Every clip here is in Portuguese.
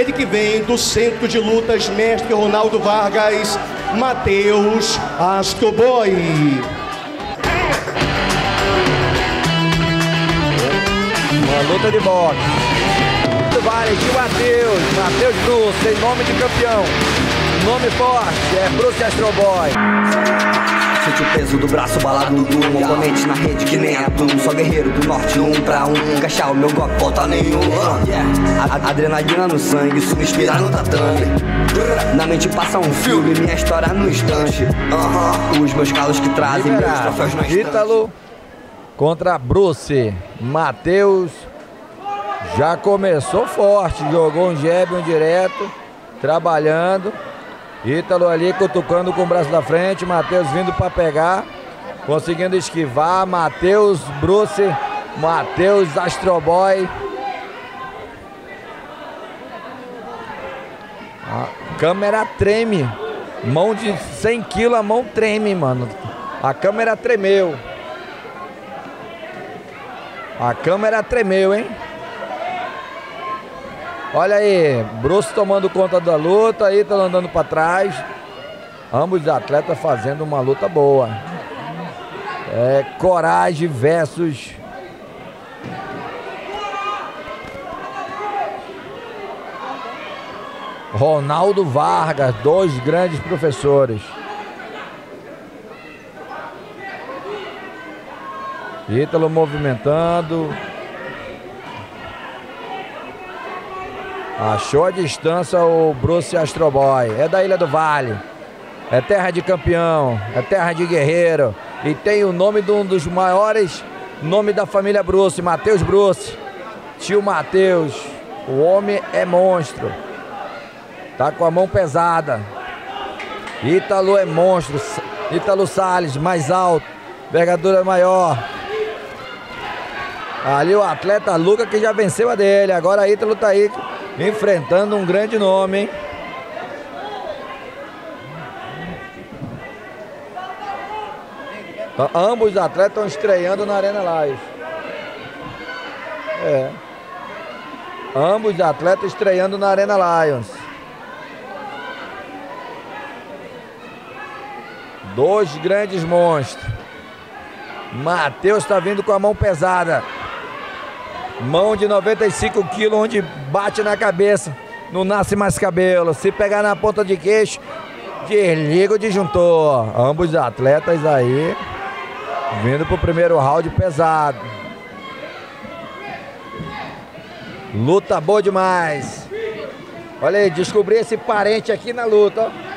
Ele que vem do Centro de Lutas Mestre Ronaldo Vargas, Matheus Astroboy. Uma luta de boxe. Vale de Matheus, Matheus Bruce, tem nome de campeão. Nome forte é Bruce Astroboy. Sente o peso do braço balado do um Oponente na rede que nem atum Sou guerreiro do norte, um pra um Encaixar o meu golpe, volta nenhum a- Adrenalina no sangue, subo inspirar no tatame Na mente passa um filme, minha história no instante Aham. Os meus calos que trazem meus Liberado. troféus no instante Ítalo contra Bruce. Matheus já começou forte, jogou um jab, um direto, trabalhando. Ítalo ali cutucando com o braço da frente, Matheus vindo para pegar, conseguindo esquivar. Matheus, Bruce, Matheus, Astroboy. A câmera treme. Mão de 100 quilos, a mão treme, mano. A câmera tremeu. A câmera tremeu, hein? Olha aí, Bruce tomando conta da luta, Ítalo andando para trás. Ambos atletas fazendo uma luta boa. É coragem versus Ronaldo Vargas, dois grandes professores. Ítalo movimentando. Achou a distância o Bruce Astroboy. É da Ilha do Vale. É terra de campeão. É terra de guerreiro. E tem o nome de um dos maiores nome da família Bruce, Matheus Bruce. Tio Matheus. O homem é monstro. Tá com a mão pesada. Ítalo é monstro. Ítalo Salles, mais alto. Envergadura maior. Ali o atleta Luca que já venceu a dele. Agora Ítalo tá aí enfrentando um grande nome, hein? Tá- Ambos os atletas estão estreando na Arena Live. É. Ambos os atletas estreando na Arena Lions. Dois grandes monstros. Matheus está vindo com a mão pesada. Mão de 95 quilos, onde bate na cabeça. Não nasce mais cabelo. Se pegar na ponta de queixo, desliga o disjuntor. Ambos atletas aí vindo pro primeiro round pesado. Luta boa demais. Olha aí, descobri esse parente aqui na luta, ó.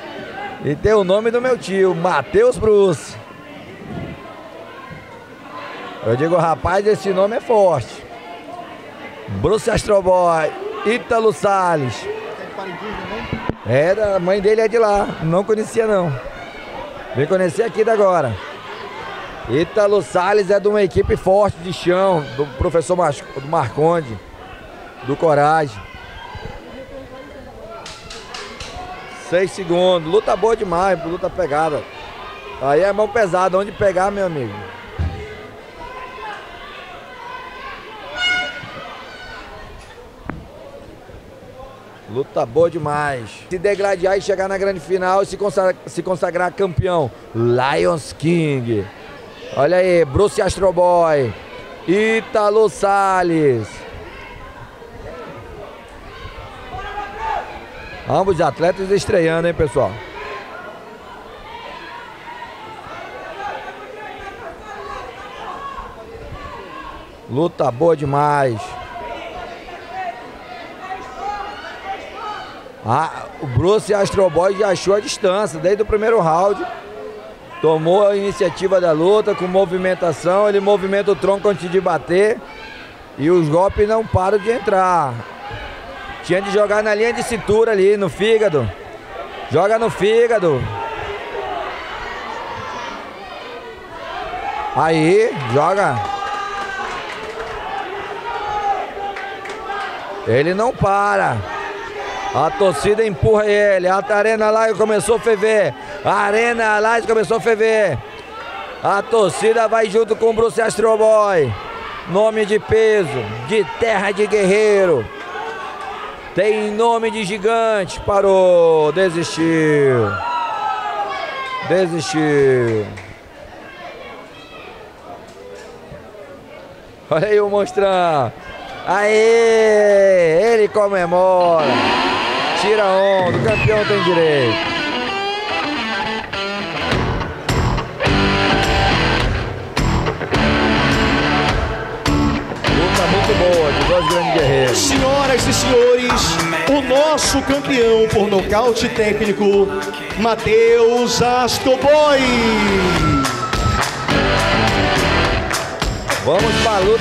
E tem o nome do meu tio, Matheus Bruce. Eu digo, rapaz, esse nome é forte. Bruce Astroboy, Ítalo Salles. Da- a mãe dele é de lá. Não conhecia não. Vem conhecer aqui da agora. Ítalo Salles é de uma equipe forte de chão, do professor Mas- do Marconde, do Coragem. Seis segundos. Luta boa demais, luta pegada. Aí é mão pesada, onde pegar, meu amigo. Luta boa demais. Se degladiar e chegar na grande final e se consagrar, se consagrar campeão. Lions King. Olha aí, Bruce Astroboy. Ítalo Salles. Ambos atletas estreando, hein, pessoal? Luta boa demais. Ah, o Bruce Astroboy já achou a distância desde o primeiro round. Tomou a iniciativa da luta com movimentação. Ele movimenta o tronco antes de bater. E os golpes não param de entrar. Tinha de jogar na linha de cintura ali, no fígado. Joga no fígado. Aí, joga. Ele não para. A torcida empurra ele. A Arena lá começou a ferver. A Arena lá começou a ferver. A torcida vai junto com o Bruce Astroboy. Nome de peso, de terra de guerreiro. Tem nome de gigante. Parou. Desistiu. Desistiu. Olha aí o monstrão. Aê! Ele comemora. Tira onda. O campeão tem direito. Luta muito boa de dois grandes guerreiros. Senhoras e senhores, o nosso campeão por nocaute técnico, Matheus Astroboy. Vamos para a luta.